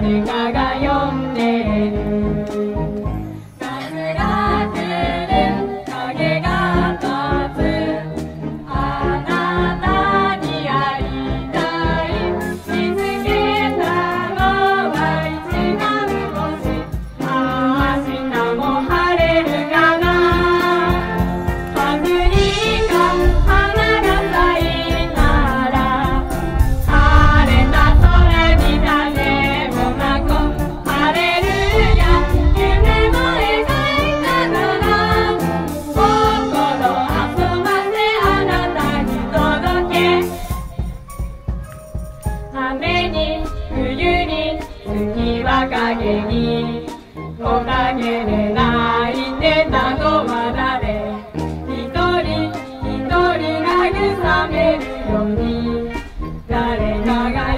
你看陰に木で泣いてたのは誰？一人一人さめるように。誰かが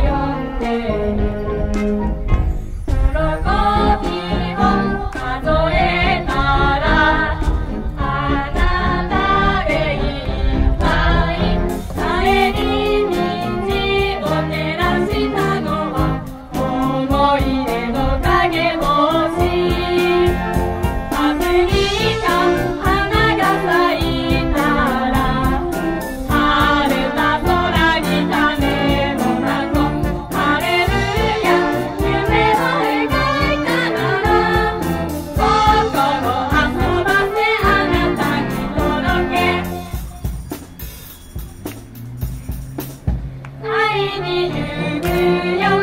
seni dünya